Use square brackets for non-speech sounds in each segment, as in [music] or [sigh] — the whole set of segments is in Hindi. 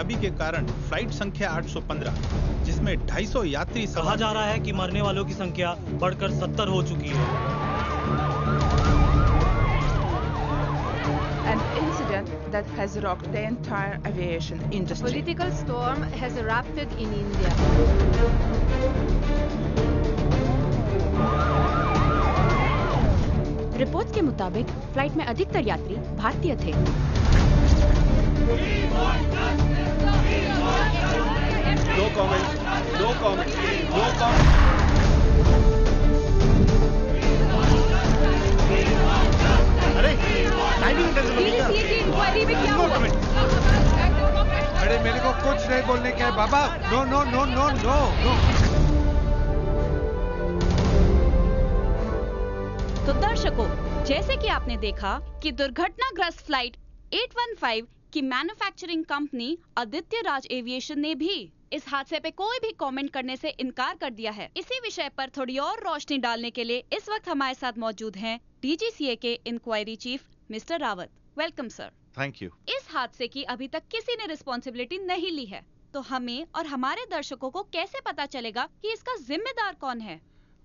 खराबी के कारण फ़्लाइट संख्या 815 जिसमें 250 यात्री कहा जा रहा है कि मरने वालों की संख्या बढ़कर 70 हो चुकी है An incident that has rocked the entire aviation industry. Political storm has erupted in India. Reports के मुताबिक फ़्लाइट में अधिकतर यात्री भारतीय थे no comment no comment no comment अरे टाइमिंग की इंक्वायरी में क्या अरे मेरे को कुछ नहीं बोलने है बाबा। No no no no no no तो दर्शकों जैसे कि आपने देखा कि दुर्घटनाग्रस्त फ़्लाइट 815 की manufacturing company Aditya Raj aviation ने भी इस हादसे पे कोई भी कमेंट करने से इनकार कर दिया है। इसी विषय पर थोड़ी और रोशनी डालने के लिए इस वक्त हमारे साथ मौजूद हैं डीजीसीए के inquiry chief mister Rawat welcome sir thank you इस हादसे की अभी तक किसी ने रिस्पॉन्सिबिलिटी नहीं ली है। तो हमें और हमारे दर्शकों को कैसे पता चलेगा कि इसका जिम्मेदार कौन है?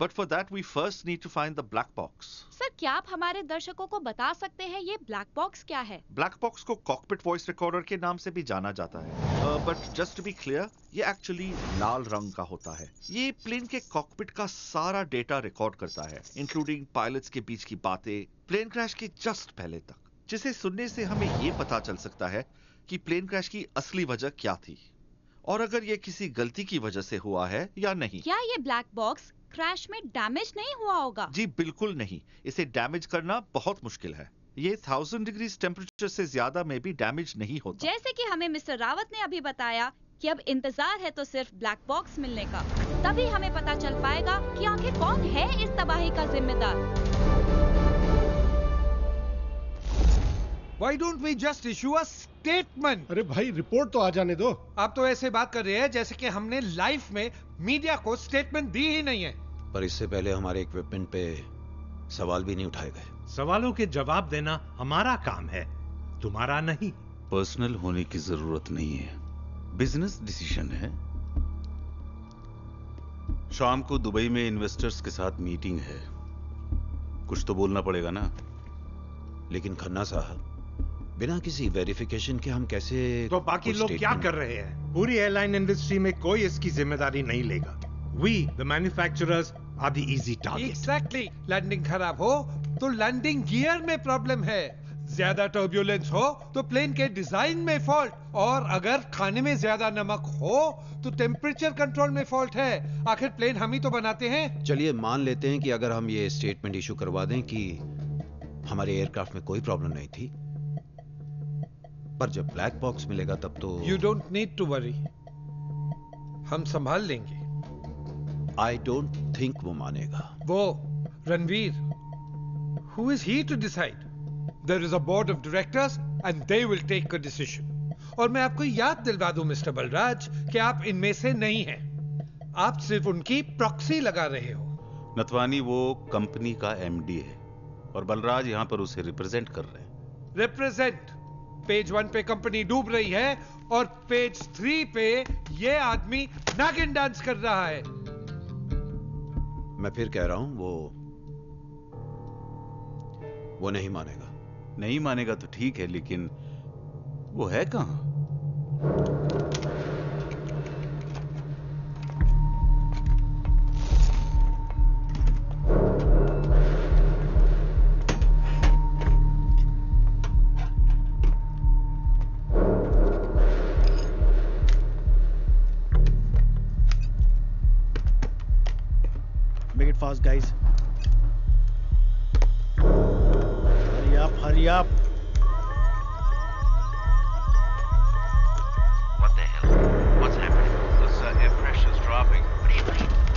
But for that we first need to find the black box sir क्या आप हमारे दर्शकों को बता सकते हैं ये ब्लैक बॉक्स क्या है? ब्लैक बॉक्स को कॉकपिट वॉइस रिकॉर्डर के नाम से भी जाना जाता है। But just to be clear ये एक्चुअली लाल रंग का होता है। ये प्लेन के कॉकपिट का सारा डेटा रिकॉर्ड करता है इंक्लूडिंग पायलट्स के बीच की बातें प्लेन क्रैश के जस्ट पहले तक। जिसे सुनने से हमें ये पता चल सकता है कि प्लेन क्रैश की असली वजह क्या थी। और अगर ये किसी गलती की वजह से हुआ है या नहीं। क्या ये ब्लैक बॉक्स क्रैश में डैमेज नहीं हुआ होगा। जी बिल्कुल नहीं। इसे डैमेज करना बहुत मुश्किल है। ये थाउज़ेंड डिग्री टेम्परेचर से ज़्यादा में भी डैमेज नहीं होता। जैसे कि हमें मिस्टर रावत ने अभी बताया कि अब इंतज़ार है तो सिर्फ़ ब्लैक बॉक्स मिलने का। तभी हमें पता चल पाएगा कि आखिर कौन है इस तबाही का जिम्मेदार। Why don't we just issue a statement? अरे भाई रिपोर्ट तो आ जाने दो। आप तो ऐसे बात कर रहे हैं जैसे कि हमने लाइफ में मीडिया को स्टेटमेंट दी ही नहीं है। पर इससे पहले हमारे इक्विपमेंट पे सवाल भी नहीं उठाए गए। सवालों के जवाब देना हमारा काम है तुम्हारा नहीं। पर्सनल होने की ज़रूरत नहीं है। बिज़नेस डिसीज़न है। शाम को दुबई में इन्वेस्टर्स के साथ मीटिंग है। कुछ तो बोलना पड़ेगा ना। लेकिन खन्ना साहब बिना किसी वेरिफिकेशन के हम कैसे तो बाकी लोग क्या कर रहे हैं? पूरी एयरलाइन इंडस्ट्री में कोई इसकी ज़िम्मेदारी नहीं लेगा। We the manufacturers are the easy target exactly landing खराब हो तो लैंडिंग गियर में प्रॉब्लम है ज़्यादा टर्ब्यूलेंस हो तो प्लेन के डिज़ाइन में फॉल्ट और अगर खाने में ज़्यादा नमक हो तो टेम्परेचर कंट्रोल में फॉल्ट है आखिर प्लेन हम ही तो बनाते हैं चलिए मान लेते हैं कि अगर हम ये स्टेटमेंट इशू करवा दें कि हमारे एयरक्राफ्ट में कोई प्रॉब्लम नहीं थी पर जब ब्लैक बॉक्स मिलेगा तब तो you don't need to worry हम संभाल लेंगे आई डोंट थिंक वो मानेगा। वो Ranveer who is he to decide there is a board of directors and they will take a decision और मैं आपको याद दिलवा दूँ मिस्टर बलराज कि आप इनमें से नहीं हैं। आप सिर्फ़ उनकी प्रॉक्सी लगा रहे हो। नतवानी वो कंपनी का एमडी है और बलराज यहाँ पर उसे रिप्रेजेंट कर रहे हैं। रिप्रेजेंट पेज वन पे कंपनी डूब रही है और पेज थ्री पे ये आदमी नागिन डांस कर रहा है। मैं फिर कह रहा हूँ, वो वो नहीं मानेगा। नहीं मानेगा तो ठीक है, लेकिन वो है कहाँ? Make it fast, guys. Hurry up, hurry up. What the hell? What's happening? Those uh, air pressure's dropping. What do you mean?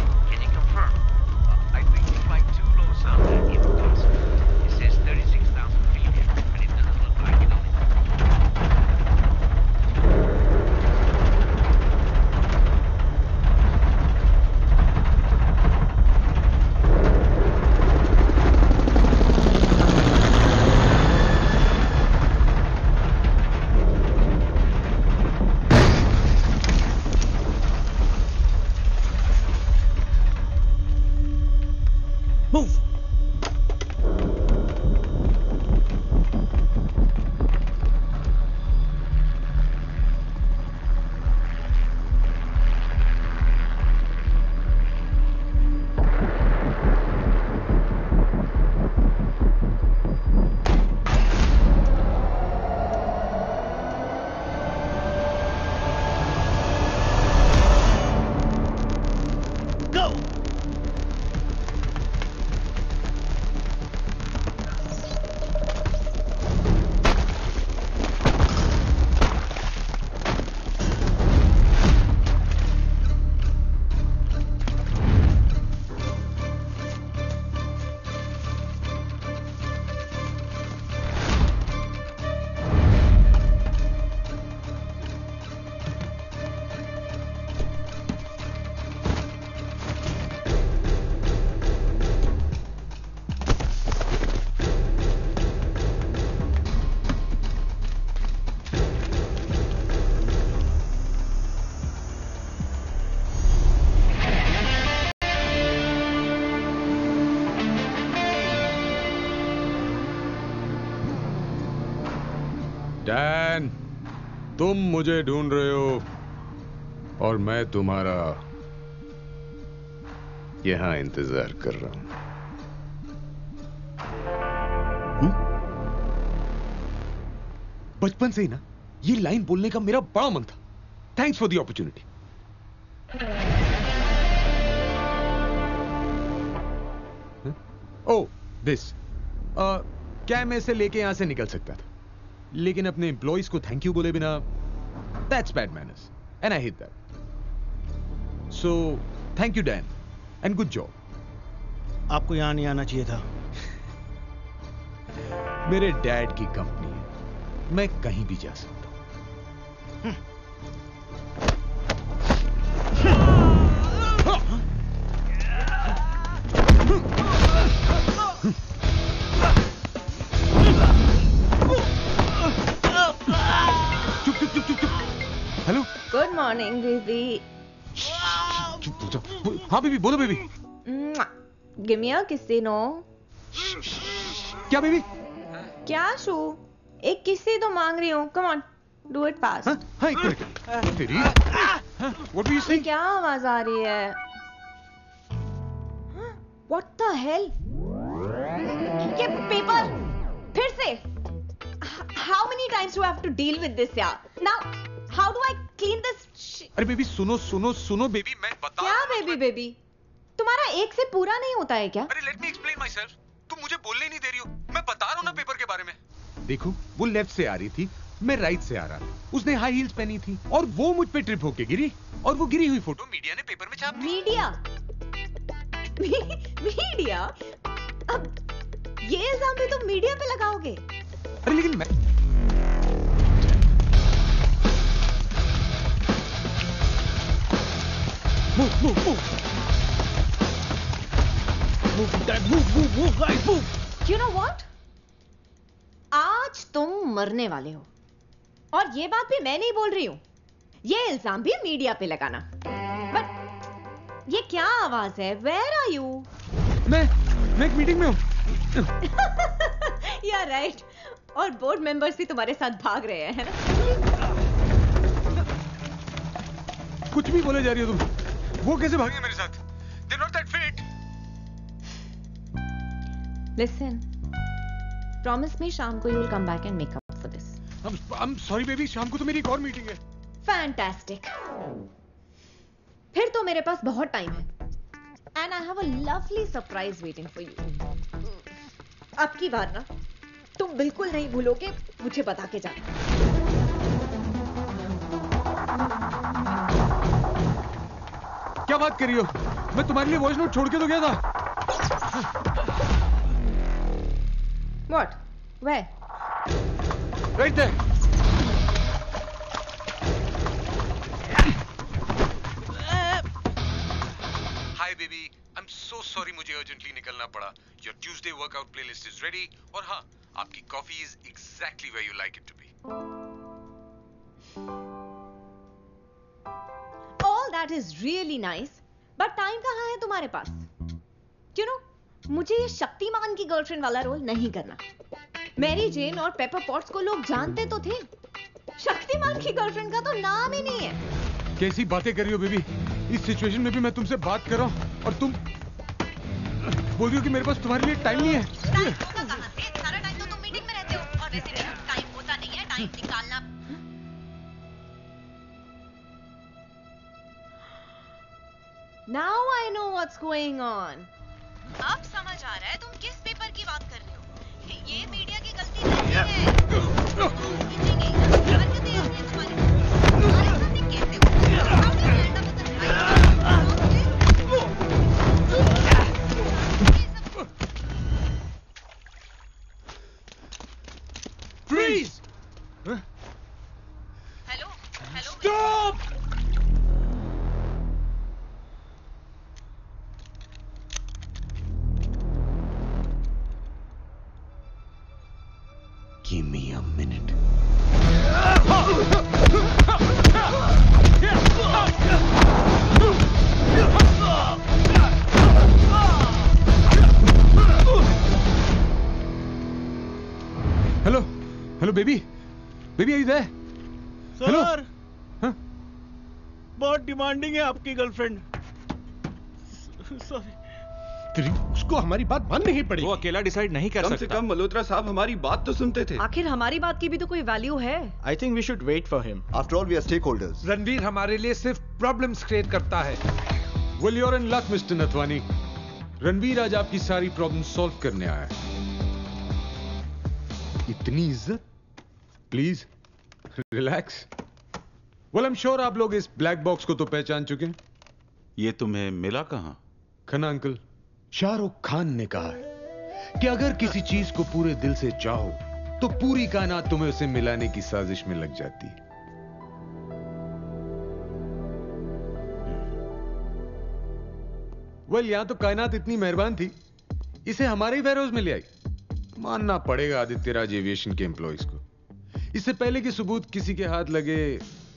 Dan तुम मुझे ढूंढ रहे हो और मैं तुम्हारा यहाँ इंतज़ार कर रहा हूँ। बचपन से ही ना, ये लाइन बोलने का मेरा बड़ा मन था। Thanks for the opportunity oh this क्या मैं इसे लेके यहाँ से निकल सकता था? लेकिन अपने एम्प्लॉयज़ को थैंक यू बोले बिना that's bad manners and I hit that so thank you Dan and good job आपको यहाँ नहीं आना चाहिए था। मेरे डैड की कंपनी है। मैं कहीं भी जा सकता Baby. चुप हो बेबी बोलो baby. Give me a kiss, क्या बेबी? क्या शू? एक किस्से तो मांग रही हूँ। Come on do it fast हाँ एक मिनट। तेरी व्हाट डू यू से क्या आवाज़ आ रही है? व्हाट द हेल ये पेपर फिर से। How many times do have to deal with this यार? Now how do I clean this अरे बेबी सुनो सुनो सुनो बेबी मैं बता क्या बेबी बेबी? तुम्हारा एक से पूरा नहीं होता है क्या? अरे let me explain myself तुम मुझे बोलने नहीं दे रही हो। मैं बता रहा हूँ ना पेपर के बारे में। देखो वो लेफ़्ट से आ रही थी मैं राइट से आ रहा था। उसने हाई हील्स पहनी थी और वो मुझ पे ट्रिप होके गिरी और वो गिरी हुई फ़ोटो मीडिया ने पेपर में छाप दी मीडिया मीडिया अब ये इल्ज़ाम भी तुम मीडिया पे लगाओगे। अरे लेकिन मैं Move, move, move. Move, Dad, move, move, move, guys, move. You know what? आज तुम मरने वाले हो। और ये बात भी मैं नहीं बोल रही हूँ। ये इल्ज़ाम भी मीडिया पे लगाना। बट ये क्या आवाज़ है? वेर आर यू मैं मैं एक मीटिंग में हूँ। [laughs] या राइट और बोर्ड मेंबर्स भी तुम्हारे साथ भाग रहे हैं है ना? कुछ भी बोले जा रही हो तुम। वो कैसे भागे मेरे साथ? They not that fit listen promise me शाम को you will come back and make up for this I am sorry baby शाम को तो मेरी एक और मीटिंग है। फैंटास्टिक फिर तो मेरे पास बहुत टाइम है। And I have a lovely surprise waiting for you अब की बार ना तुम बिल्कुल नहीं भूलोगे मुझे बता के जाना। क्या बात कर रही हो? मैं तुम्हारे लिए वॉइस नोट छोड़ के तो गया था। What way right there hi baby I am so sorry मुझे अर्जेंटली निकलना पड़ा। Your Tuesday workout playlist is ready और हाँ आपकी coffee is exactly where you like it to be all that is really nice but time कहाँ है तुम्हारे पास? यू नो मुझे ये शक्तिमान की गर्लफ्रेंड वाला रोल नहीं करना। मैरी जेन और पेपर पॉट्स को लोग जानते तो थे। शक्तिमान की गर्लफ्रेंड का तो नाम ही नहीं है। कैसी बातें कर रही हो बेबी? इस सिचुएशन में भी मैं तुमसे बात कर रहा हूँ और तुम बोल रही हो कि मेरे पास तुम्हारे लिए टाइम नहीं है। सारा टाइम तो तुम मीटिंग में रहते हो। और वैसे टाइम होता नहीं है। टाइम निकालना Now I know what's going on. अब समझ आ रहा है तुम किस पेपर की बात कर रहे हो? ये मीडिया की गलती नहीं है। हरकतें ऐसी हैं तुम्हारी तुम्हारे बेबी आई there? सर बहुत डिमांडिंग है आपकी गर्लफ्रेंड सॉरी उसको हमारी बात माननी ही पड़ेगी। वो अकेला डिसाइड नहीं कर कम सकता। से कम मल्होत्रा साहब हमारी बात तो सुनते थे। आखिर हमारी बात की भी तो कोई वैल्यू है? I think we should wait for him after all we are stakeholders Ranveer हमारे लिए सिर्फ़ प्रॉब्लम्स क्रिएट करता है। Well you're in luck mister Nathwani Ranveer आज आपकी सारी प्रॉब्लम सॉल्व करने आया है। इतनी इज़्ज़त? Please relax well I'm sure आप लोग इस ब्लैक बॉक्स को तो पहचान चुके हैं। ये तुम्हें मिला कहाँ? खन्ना अंकल शाहरुख खान ने कहा है कि अगर किसी चीज़ को पूरे दिल से चाहो तो पूरी कायनात तुम्हें उसे मिलाने की साजिश में लग जाती है। वेल यहाँ तो कायनात इतनी मेहरबान थी इसे हमारे ही वेयरहाउस में ले आई। मानना पड़ेगा आदित्य राज एविएशन के एम्प्लॉयज़ को। इससे पहले कि सबूत किसी के हाथ लगे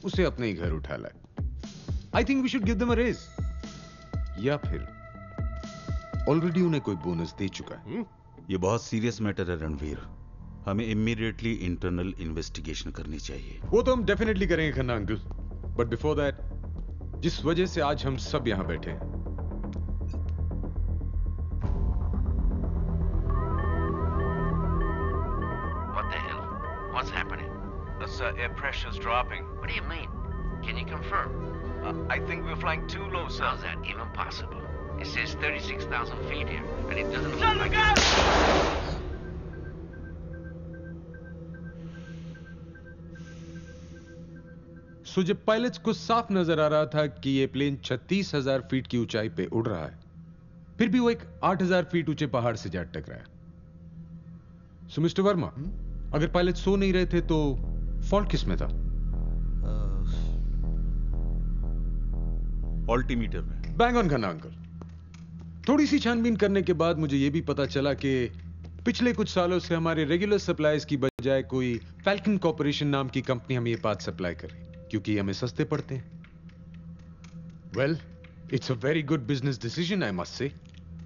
उसे अपने ही घर उठा लाए। I think we should give them a raise या फिर ऑलरेडी उन्हें कोई बोनस दे चुका है। ये बहुत सीरियस मैटर है रणवीर। हमें इमीडिएटली इंटरनल इन्वेस्टिगेशन करनी चाहिए। वो तो हम डेफिनेटली करेंगे Khanna uncle but before that जिस वजह से आज हम सब यहाँ बैठे हैं Uh, air pressure's dropping. What do you mean? Can you confirm? Uh, I think we're flying too low, sir. How's that even possible? It says 36,000 feet here, and it doesn't look like out! सो जब पायलट्स को साफ़ नज़र आ रहा था कि ये प्लेन 36,000 फीट की ऊंचाई पे उड़ रहा है फिर भी वो एक 8,000 फीट ऊँचे पहाड़ से जा टकराया सो मिस्टर वर्मा अगर पायलट सो नहीं रहे थे तो फॉल्ट किसमें था? ऑल्टीमीटर में। बैंग ऑन करना अंकल थोड़ी सी छानबीन करने के बाद मुझे यह भी पता चला कि पिछले कुछ सालों से हमारे रेगुलर सप्लाईज की बजाय कोई फैल्कन कॉर्पोरेशन नाम की कंपनी हमें ये पार्ट सप्लाई कर रही क्योंकि हमें सस्ते पड़ते हैं। Well it's a very good business decision I must say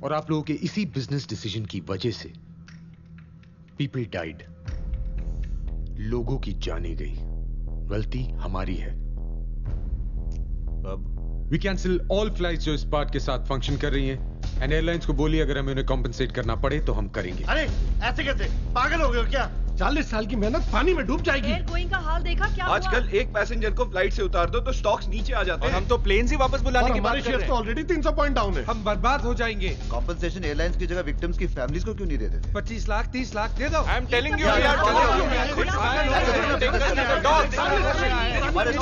और आप लोगों के इसी बिज़नेस डिसीज़न की वजह से पीपल डाइड लोगों की जाने गई। गलती हमारी है। अब वी कैंसिल ऑल फ़्लाइट जो इस पार्ट के साथ फ़ंक्शन कर रही हैं। एंड एयरलाइंस को बोलिए अगर हमें उन्हें कॉम्पेंसेट करना पड़े तो हम करेंगे। अरे ऐसे कैसे? पागल हो गए हो क्या? चालीस साल की मेहनत पानी में डूब जाएगी एयर गोइंग का हाल देखा क्या आजकल एक पैसेंजर को फ़्लाइट से उतार दो तो स्टॉक्स नीचे आ जाते हैं हम तो प्लेन ही वापस बुलाने की बात हमारे कर शेयर रहे तो हैं ऑलरेडी 300 पॉइंट डाउन है हम बर्बाद हो जाएँगे कॉम्पनसेशन एयरलाइंस की जगह विक्टिम्स की फैमिलीज़ को क्यों नहीं दे देते पच्चीस लाख तीस लाख दे दो आई एम टेलिंग यू हमारे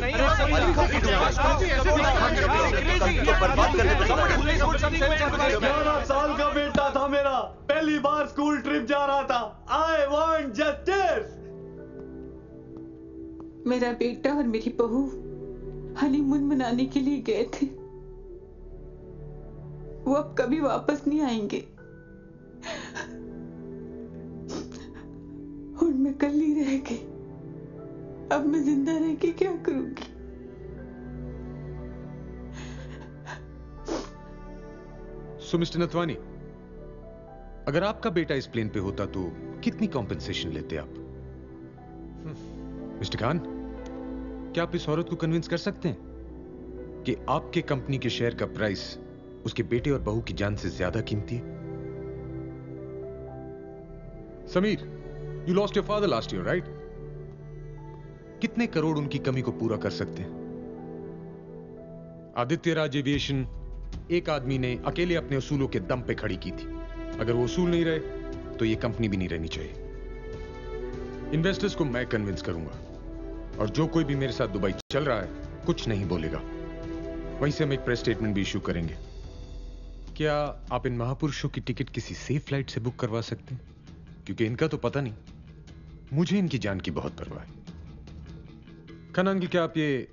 हो ग्यारह साल का बेटा था मेरा पहली बार स्कूल ट्रिप जा रहा था आई वांट जस्टिस मेरा बेटा और मेरी बहू हनीमून मनाने के लिए गए थे वो अब कभी वापस नहीं आएँगे और मैं कल ही रह गई अब मैं ज़िंदा रह के क्या करूँगी? सो मिस्टर नथवानी अगर आपका बेटा इस प्लेन पे होता तो कितनी कॉम्पेंसेशन लेते आप? मिस्टर खान क्या आप इस औरत को कन्विंस कर सकते हैं कि आपके कंपनी के शेयर का प्राइस उसके बेटे और बहू की जान से ज़्यादा कीमती है? Sameer you lost your father last year right कितने करोड़ उनकी कमी को पूरा कर सकते हैं? आदित्य राज एविएशन, एक आदमी ने अकेले अपने उसूलों के दम पे खड़ी की थी। अगर वो उसूल नहीं रहे तो ये कंपनी भी नहीं रहनी चाहिए। इन्वेस्टर्स को मैं कन्विंस करूँगा। और जो कोई भी मेरे साथ दुबई चल रहा है, कुछ नहीं बोलेगा। वहीं से हम एक प्रेस स्टेटमेंट भी इश्यू करेंगे। क्या आप इन महापुरुषों की टिकट किसी सेफ़ फ़्लाइट से बुक करवा सकते हैं? क्योंकि इनका तो पता नहीं। मुझे इनकी जान की बहुत परवाह है। खान की क्या आप ये